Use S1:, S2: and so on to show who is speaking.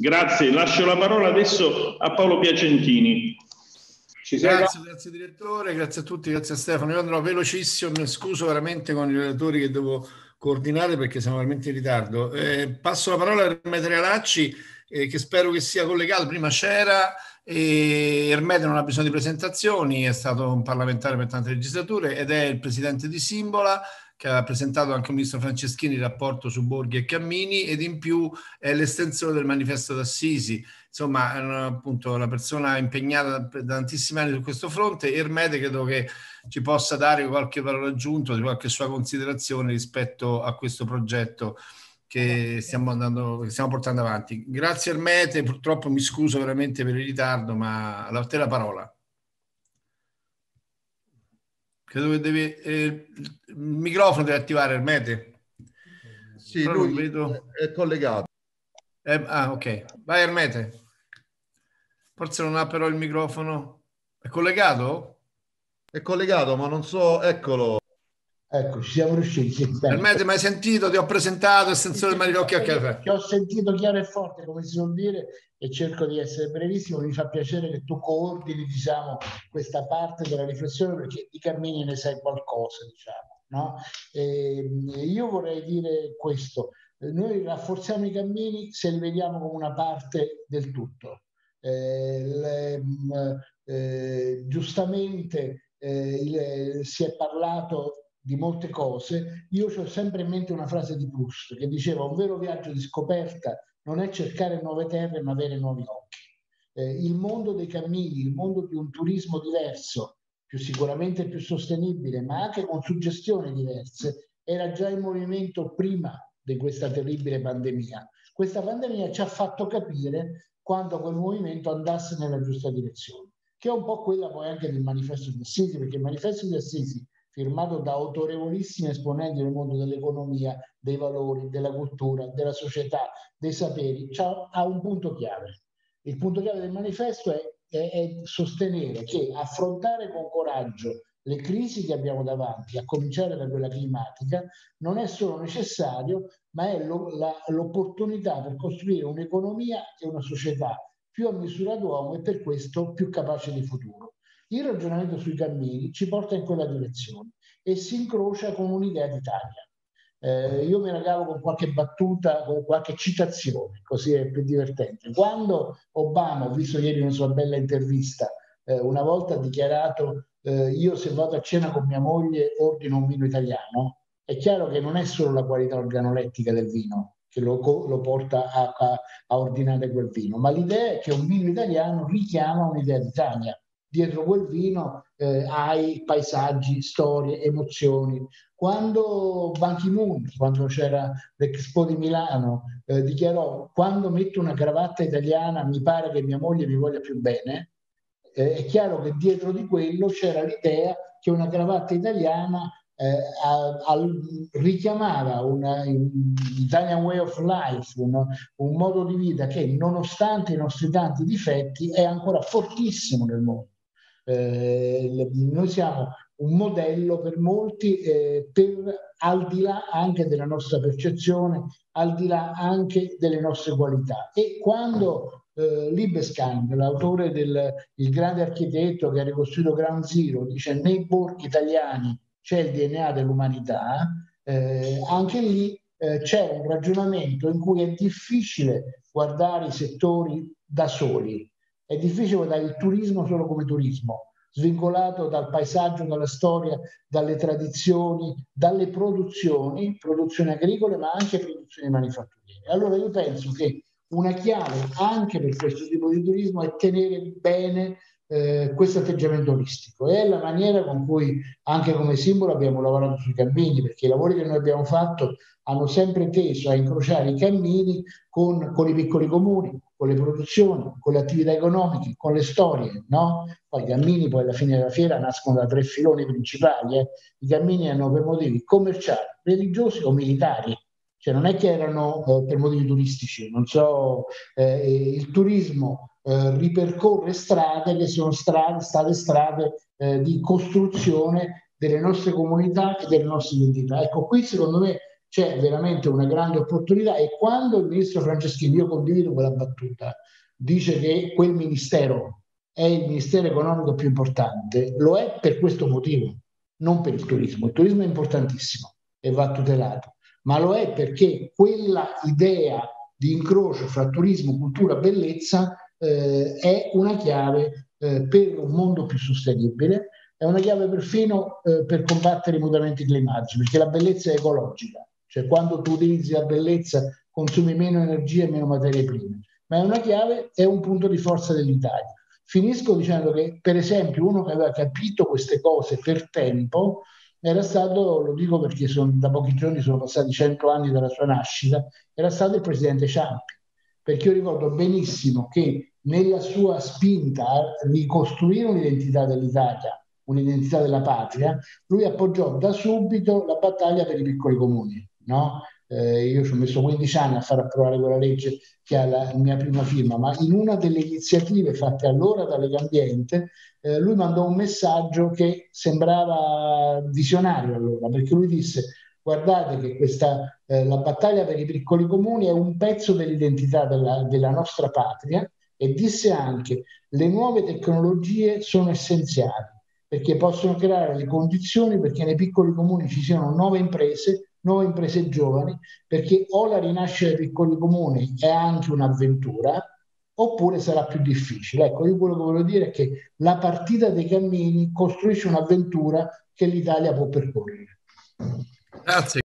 S1: Grazie, lascio la parola adesso a Paolo Piacentini.
S2: Grazie, grazie direttore, grazie a tutti, grazie a Stefano. Io andrò velocissimo, mi scuso veramente con i relatori che devo coordinare perché siamo veramente in ritardo. Eh, passo la parola a Ermete Realacci, eh, che spero che sia collegato. Prima c'era, e Ermete non ha bisogno di presentazioni, è stato un parlamentare per tante legislature ed è il presidente di Simbola che ha presentato anche il ministro Franceschini il rapporto su Borghi e Cammini ed in più è l'estensione del manifesto d'Assisi. Insomma, è una, appunto una persona impegnata da, da, tantissimi anni su questo fronte. Ermete credo che ci possa dare qualche valore aggiunto, qualche sua considerazione rispetto a questo progetto che stiamo, andando, che stiamo portando avanti. Grazie Ermete, purtroppo mi scuso veramente per il ritardo, ma a te la parola. Credo che devi... Eh, il microfono deve attivare Mete.
S3: Sì, Però lui vedo... è collegato.
S2: Eh, ah, ok. Vai Ermete. Forse non ha però il microfono. È collegato?
S3: È collegato, ma non so... Eccolo.
S4: Ecco, ci siamo riusciti.
S2: Ermete, mi hai sentito? Ti ho presentato il sensore sì, Marilocchi a caffè.
S4: Ti ho sentito chiaro e forte, come si suol dire, e cerco di essere brevissimo. Mi fa piacere che tu coordini, diciamo, questa parte della riflessione perché di cammini ne sai qualcosa, diciamo. No? E ehm, io vorrei dire questo. Noi rafforziamo i cammini se li vediamo come una parte del tutto. Eh, le, eh, giustamente eh, il, si è parlato di molte cose, io ho sempre in mente una frase di Proust che diceva un vero viaggio di scoperta non è cercare nuove terre ma avere nuovi occhi. Eh, il mondo dei cammini, il mondo di un turismo diverso, più sicuramente più sostenibile, ma anche con suggestioni diverse, era già in movimento prima di questa terribile pandemia. Questa pandemia ci ha fatto capire quando quel movimento andasse nella giusta direzione, che è un po' quella poi anche del manifesto di Assisi, perché il manifesto di Assisi firmato da autorevolissimi esponenti del mondo dell'economia, dei valori, della cultura, della società, dei saperi, ha un punto chiave. Il punto chiave del manifesto è, è, è sostenere che affrontare con coraggio le crisi che abbiamo davanti, a cominciare da quella climatica, non è solo necessario, ma è lo, la, l'opportunità per costruire un'economia e una società più a misura d'uomo e per questo più capace di futuro. Il ragionamento sui cammini ci porta in quella direzione e si incrocia con un'idea d'Italia. Eh, io mi regalo con qualche battuta, con qualche citazione, così è più divertente. Quando Obama, ho visto ieri una sua bella intervista, eh, una volta ha dichiarato eh, io se vado a cena con mia moglie ordino un vino italiano, è chiaro che non è solo la qualità organolettica del vino che lo, lo porta a, a, a ordinare quel vino, ma l'idea è che un vino italiano richiama un'idea d'Italia dietro quel vino eh, hai paesaggi, storie, emozioni. Quando Ban Ki-moon, quando c'era l'Expo di Milano, eh, dichiarò quando metto una cravatta italiana mi pare che mia moglie mi voglia più bene, eh, è chiaro che dietro di quello c'era l'idea che una cravatta italiana eh, a, a, richiamava una, un Italian way of life, un, un modo di vita che nonostante i nostri tanti difetti è ancora fortissimo nel mondo. Eh, noi siamo un modello per molti, eh, per, al di là anche della nostra percezione, al di là anche delle nostre qualità. E quando eh, Libeskind, l'autore del grande architetto che ha ricostruito Ground Zero, dice nei borghi italiani c'è il DNA dell'umanità, eh, anche lì eh, c'è un ragionamento in cui è difficile guardare i settori da soli, è difficile guardare il turismo solo come turismo, svincolato dal paesaggio, dalla storia, dalle tradizioni, dalle produzioni, produzioni agricole, ma anche produzioni manifatturiere. Allora io penso che una chiave anche per questo tipo di turismo è tenere bene eh, questo atteggiamento olistico. È la maniera con cui anche come simbolo abbiamo lavorato sui cammini, perché i lavori che noi abbiamo fatto hanno sempre teso a incrociare i cammini con, con i piccoli comuni, con le produzioni, con le attività economiche, con le storie. No? Poi i cammini poi alla fine della fiera nascono da tre filoni principali. Eh. I cammini hanno per motivi commerciali, religiosi o militari. Cioè non è che erano eh, per motivi turistici, non so, eh, il turismo eh, ripercorre strade che sono strade, state strade eh, di costruzione delle nostre comunità e delle nostre identità. Ecco, qui secondo me c'è veramente una grande opportunità e quando il ministro Franceschini, io condivido quella battuta, dice che quel ministero è il ministero economico più importante, lo è per questo motivo, non per il turismo. Il turismo è importantissimo e va tutelato, ma lo è perché quella idea di incrocio fra turismo, cultura, bellezza eh, è una chiave eh, per un mondo più sostenibile, è una chiave perfino eh, per combattere i mutamenti climatici, perché la bellezza è ecologica, cioè quando tu utilizzi la bellezza consumi meno energia e meno materie prime, ma è una chiave, è un punto di forza dell'Italia. Finisco dicendo che, per esempio, uno che aveva capito queste cose per tempo era stato, lo dico perché sono, da pochi giorni sono passati cento anni dalla sua nascita, era stato il presidente Ciampi, perché io ricordo benissimo che nella sua spinta a ricostruire un'identità dell'Italia, un'identità della patria, lui appoggiò da subito la battaglia per i piccoli comuni, no? eh, io ci ho messo 15 anni a far approvare quella legge che ha la mia prima firma, ma in una delle iniziative fatte allora da Lega Ambiente, eh, lui mandò un messaggio che sembrava visionario allora, perché lui disse guardate che questa, eh, la battaglia per i piccoli comuni è un pezzo dell'identità della, della nostra patria e disse anche le nuove tecnologie sono essenziali perché possono creare le condizioni perché nei piccoli comuni ci siano nuove imprese nuove imprese giovani, perché o la rinascita dei piccoli comuni è anche un'avventura, oppure sarà più difficile. Ecco, io quello che voglio dire è che la partita dei cammini costruisce un'avventura che l'Italia può percorrere.
S2: Grazie.